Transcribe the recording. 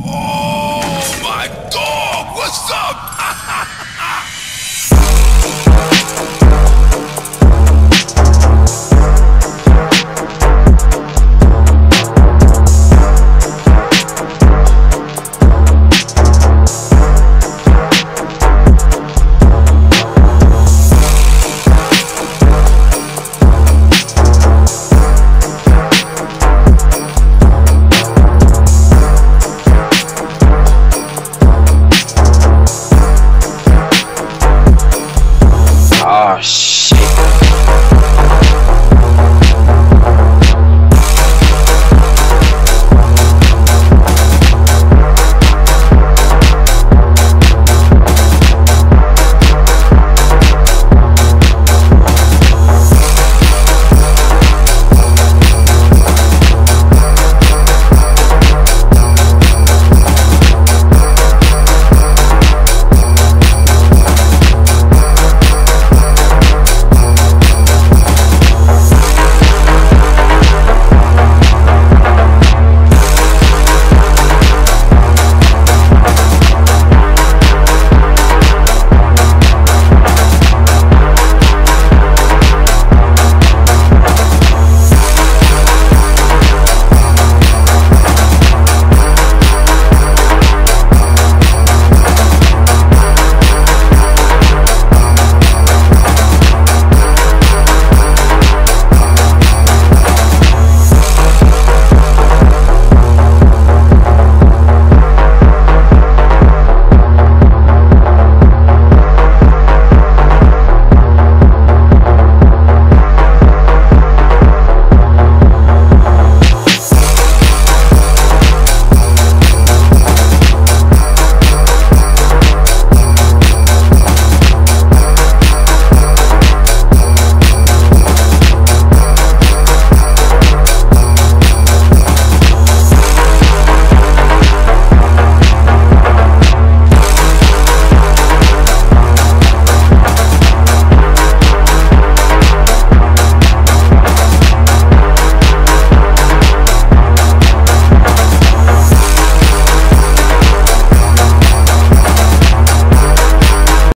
Oh! shake.